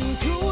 to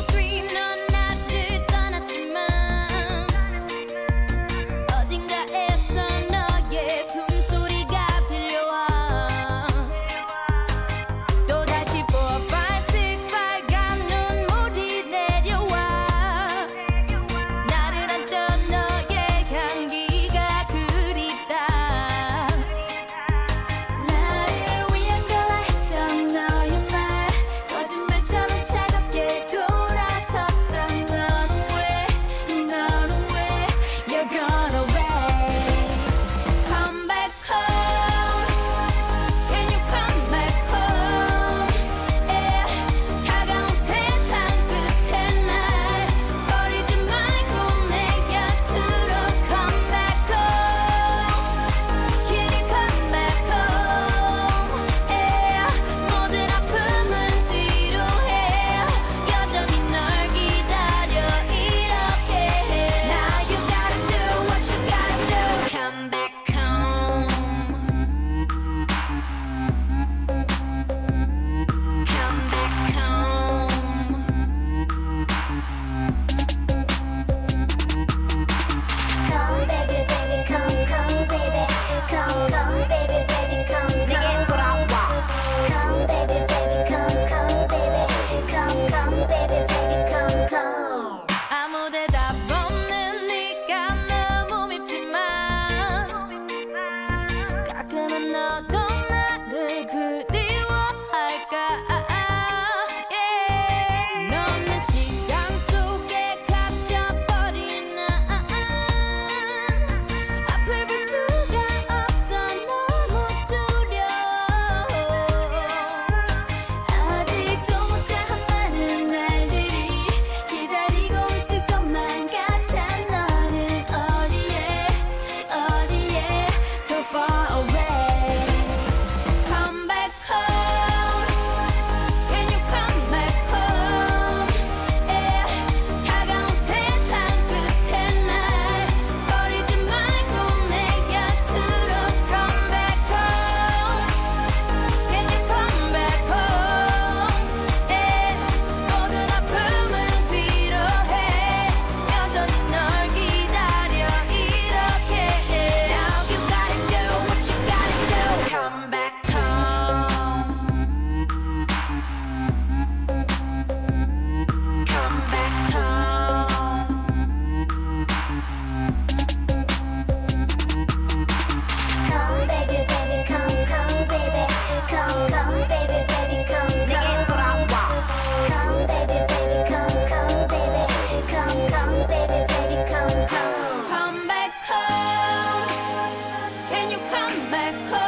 Make.